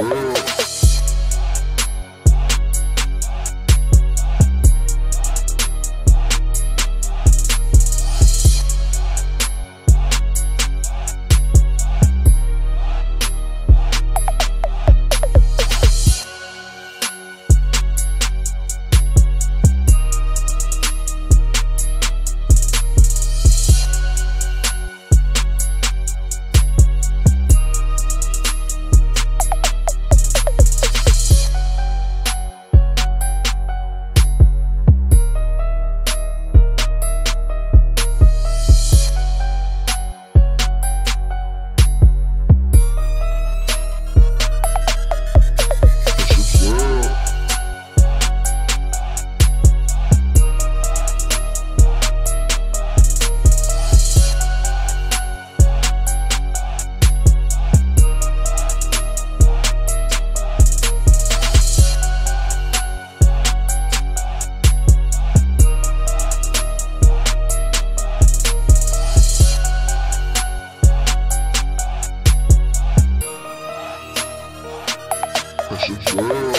Ooh. World.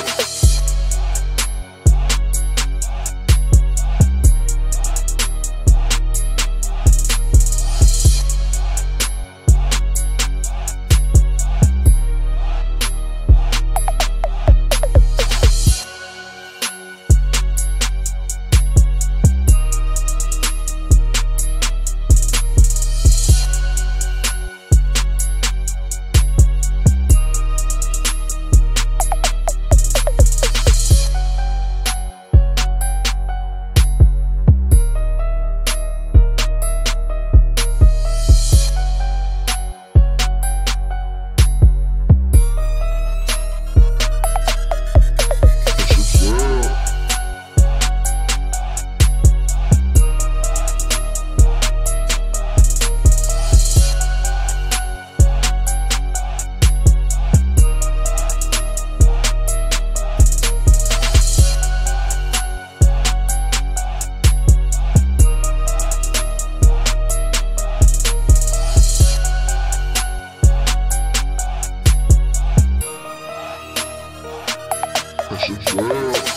Precious world.